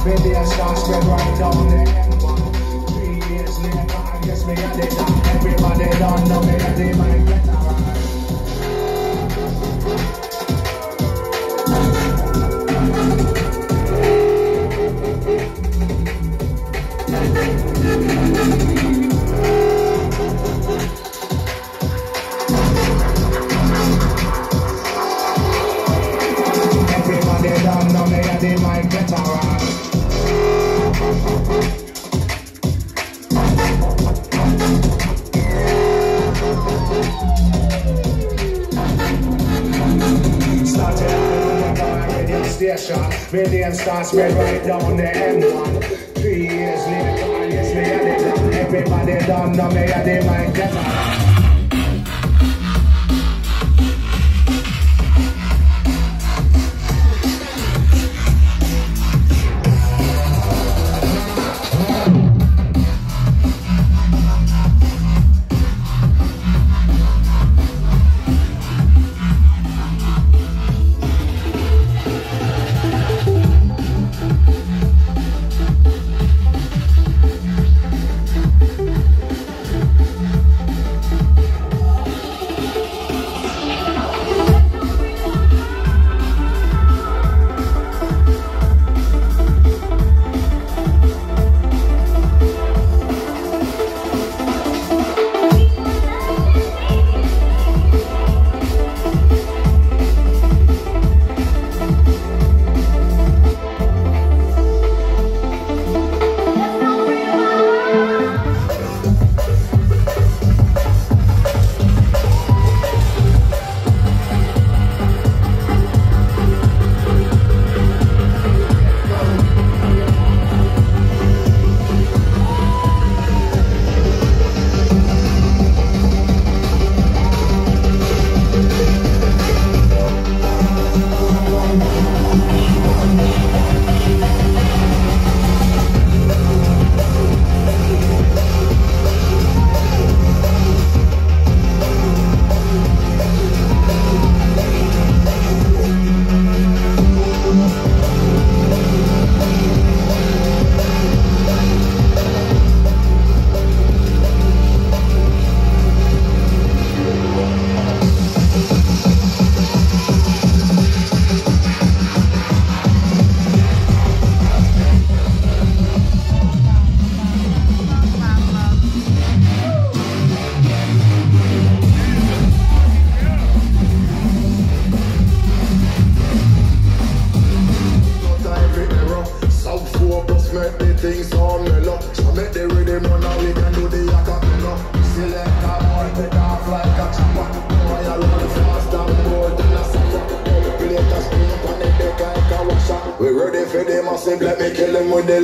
station. Radio star spread right down the M1. Three years later, I guess me at the top. Everybody don't know me at the mic veteran. Million stars spread right down the M1. Three years later, the top. Everybody don't know me at the mic veteran. Massive, let me kill him with the.